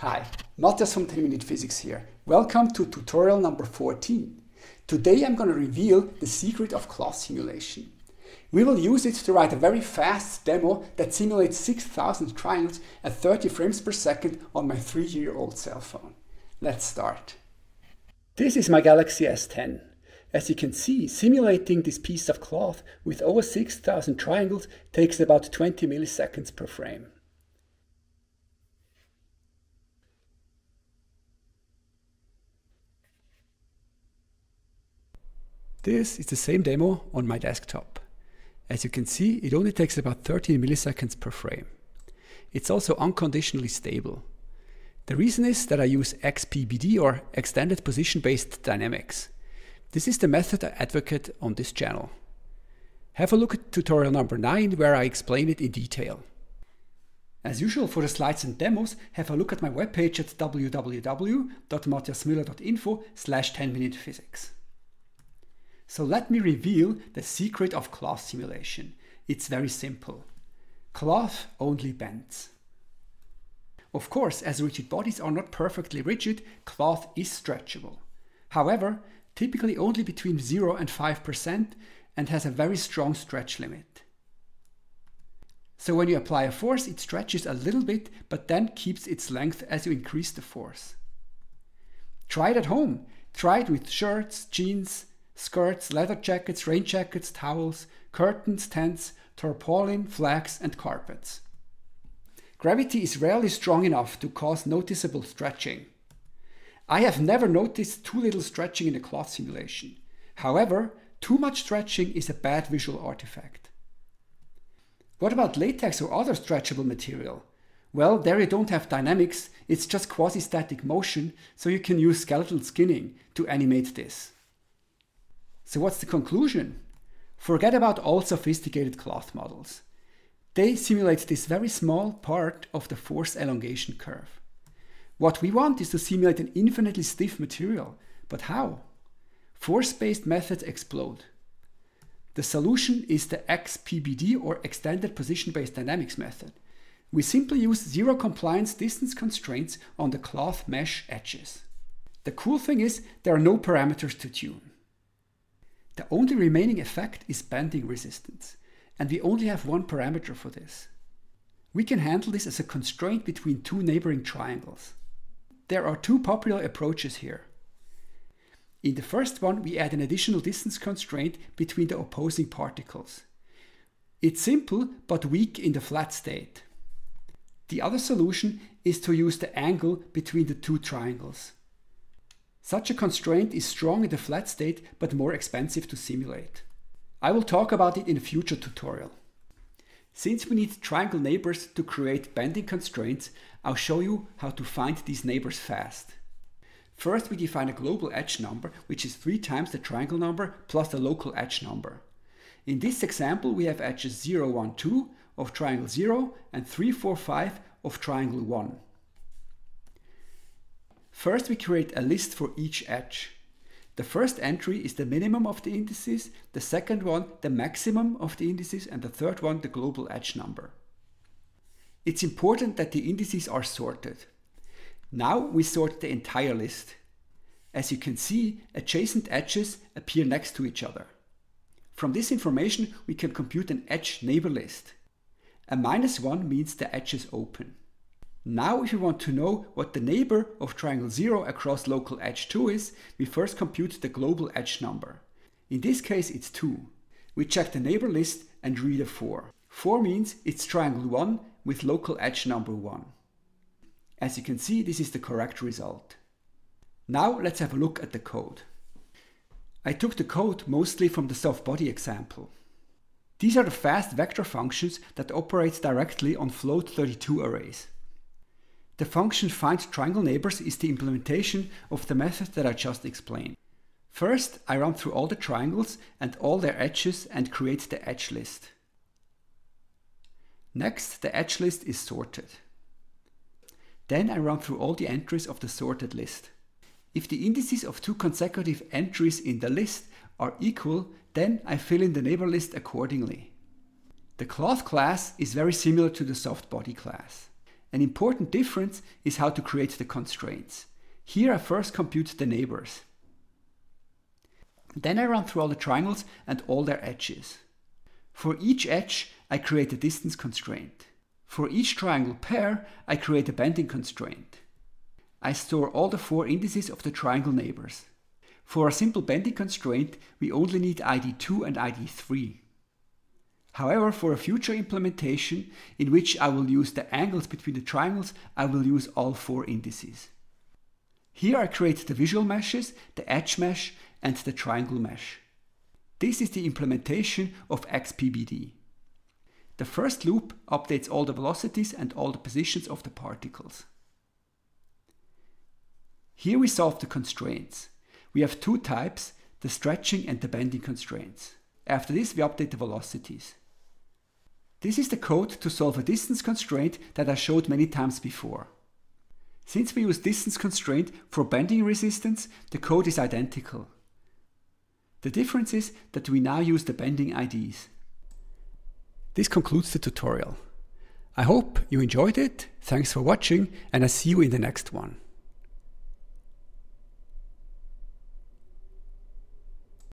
Hi, Matthias from 10 Minute Physics here. Welcome to tutorial number 14. Today I'm going to reveal the secret of cloth simulation. We will use it to write a very fast demo that simulates 6000 triangles at 30 frames per second on my 3-year-old cell phone. Let's start. This is my Galaxy S10. As you can see, simulating this piece of cloth with over 6000 triangles takes about 20 milliseconds per frame. This is the same demo on my desktop. As you can see, it only takes about 13 milliseconds per frame. It's also unconditionally stable. The reason is that I use XPBD or Extended Position Based Dynamics. This is the method I advocate on this channel. Have a look at tutorial number 9 where I explain it in detail. As usual for the slides and demos, have a look at my webpage at www.matthiasmüller.info slash 10 minute physics. So let me reveal the secret of cloth simulation. It's very simple. Cloth only bends. Of course, as rigid bodies are not perfectly rigid, cloth is stretchable. However, typically only between 0 and 5% and has a very strong stretch limit. So when you apply a force, it stretches a little bit, but then keeps its length as you increase the force. Try it at home. Try it with shirts, jeans, skirts, leather jackets, rain jackets, towels, curtains, tents, tarpaulin, flags, and carpets. Gravity is rarely strong enough to cause noticeable stretching. I have never noticed too little stretching in a cloth simulation. However, too much stretching is a bad visual artifact. What about latex or other stretchable material? Well, there you don't have dynamics, it's just quasi-static motion, so you can use skeletal skinning to animate this. So what's the conclusion? Forget about all sophisticated cloth models. They simulate this very small part of the force elongation curve. What we want is to simulate an infinitely stiff material. But how? Force-based methods explode. The solution is the XPBD or Extended Position-Based Dynamics method. We simply use zero compliance distance constraints on the cloth mesh edges. The cool thing is there are no parameters to tune. The only remaining effect is bending resistance, and we only have one parameter for this. We can handle this as a constraint between two neighboring triangles. There are two popular approaches here. In the first one, we add an additional distance constraint between the opposing particles. It's simple but weak in the flat state. The other solution is to use the angle between the two triangles. Such a constraint is strong in the flat state but more expensive to simulate. I will talk about it in a future tutorial. Since we need triangle neighbors to create bending constraints, I'll show you how to find these neighbors fast. First we define a global edge number, which is 3 times the triangle number plus the local edge number. In this example we have edges 0, 1, 2 of triangle 0 and 3, 4, 5 of triangle 1. First, we create a list for each edge. The first entry is the minimum of the indices, the second one the maximum of the indices, and the third one the global edge number. It's important that the indices are sorted. Now we sort the entire list. As you can see, adjacent edges appear next to each other. From this information, we can compute an edge neighbor list. A minus 1 means the edge is open. Now if we want to know what the neighbor of triangle 0 across local edge 2 is, we first compute the global edge number. In this case it's 2. We check the neighbor list and read a 4. 4 means it's triangle 1 with local edge number 1. As you can see, this is the correct result. Now let's have a look at the code. I took the code mostly from the soft body example. These are the fast vector functions that operate directly on float 32 arrays. The function find triangle neighbors is the implementation of the method that I just explained. First, I run through all the triangles and all their edges and create the edge list. Next, the edge list is sorted. Then I run through all the entries of the sorted list. If the indices of two consecutive entries in the list are equal, then I fill in the neighbor list accordingly. The cloth class is very similar to the soft body class. An important difference is how to create the constraints. Here I first compute the neighbors. Then I run through all the triangles and all their edges. For each edge, I create a distance constraint. For each triangle pair, I create a bending constraint. I store all the four indices of the triangle neighbors. For a simple bending constraint, we only need ID2 and ID3. However, for a future implementation in which I will use the angles between the triangles, I will use all four indices. Here I create the visual meshes, the edge mesh and the triangle mesh. This is the implementation of XPBD. The first loop updates all the velocities and all the positions of the particles. Here we solve the constraints. We have two types, the stretching and the bending constraints. After this we update the velocities. This is the code to solve a distance constraint that I showed many times before. Since we use distance constraint for bending resistance, the code is identical. The difference is that we now use the bending IDs. This concludes the tutorial. I hope you enjoyed it, thanks for watching and I see you in the next one.